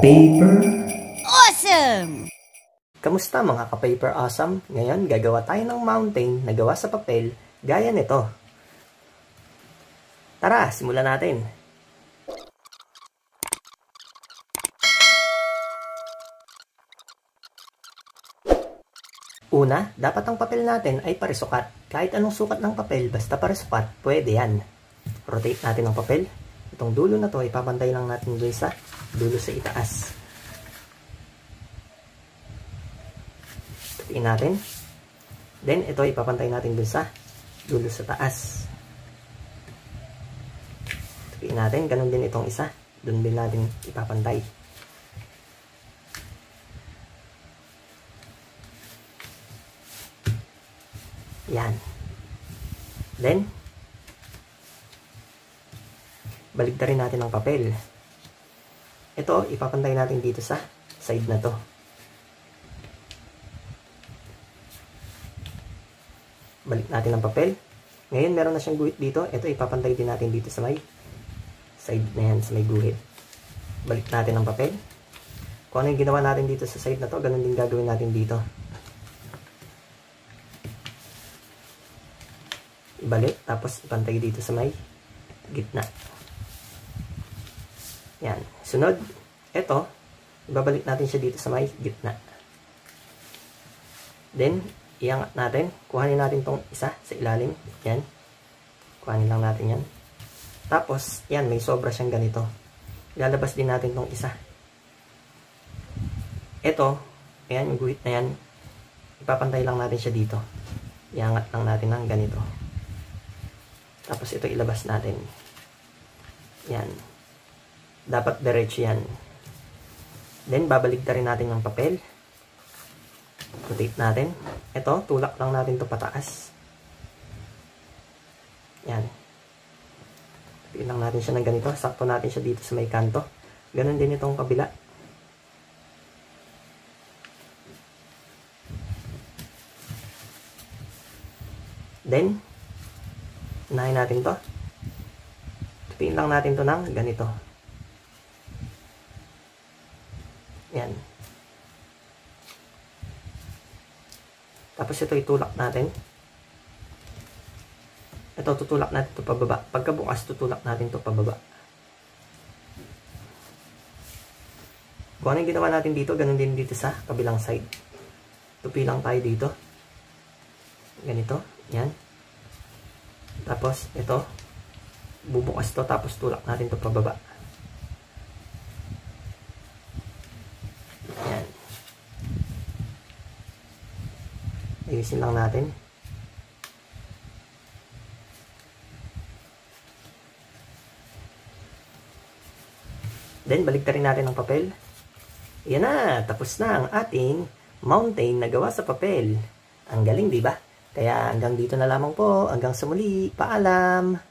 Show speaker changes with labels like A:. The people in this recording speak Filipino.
A: Paper
B: Awesome!
C: Kamusta mga ka-paper awesome? Ngayon, gagawa tayo ng mountain na gawa sa papel gaya nito. Tara, simulan natin. Una, dapat ang papel natin ay parisukat. Kahit anong sukat ng papel, basta parisukat, pwede yan. Rotate natin ang papel. Itong dulo na to, ipapantay lang natin doon sa dulo sa itaas. Tupiin natin. Then, ito ipapantay natin dun sa dulo sa taas. Tupiin natin. Ganun din itong isa. Dun din natin ipapantay. Yan. Then, baligtarin natin ang papel. Ito, ipapantay natin dito sa side na to. Balik natin ang papel. Ngayon, meron na siyang guhit dito. Ito, ipapantay din natin dito sa may side na yan, sa may guhit. Balik natin ang papel. Kung ano yung ginawa natin dito sa side na to, ganun din gagawin natin dito. Ibalik, tapos ipantay dito sa may gitna. Yan. Sunod, ito, ibabalik natin siya dito sa may gitna. Then, iangat natin. Kuhanin natin tong isa sa ilalim. Yan. Kuhanin lang natin yan. Tapos, yan, may sobra siyang ganito. Ilalabas din natin tong isa. Ito, ayan, yung guhit na yan. Ipapantay lang natin siya dito. Iangat lang natin ng ganito. Tapos, ito ilabas natin. Yan. Dapat diretso yan. Then, babalik rin natin yung papel. Rotate natin. Ito, tulak lang natin to pataas. Yan. Rotate lang natin siya ng ganito. Sakto natin siya dito sa may kanto. Ganon din itong kabila. Then, unahin natin to. Tupiin lang natin to ng ganito. Yan. Tapos ito itulak natin. Ito, tutulak natin ito pababa. Pagkabukas, tutulak natin ito pababa. Kung ano ginawa natin dito, ganun din dito sa kabilang side. Tupi lang tayo dito. Ganito. Yan. Tapos, ito. Bubukas to tapos tulak natin ito pababa. Yan. Ayusin lang natin. Then, baliktarin natin ang papel. Yan na, tapos na ang ating mountain na gawa sa papel. Ang galing, di ba? Kaya hanggang dito na lamang po. Hanggang sa muli. Paalam!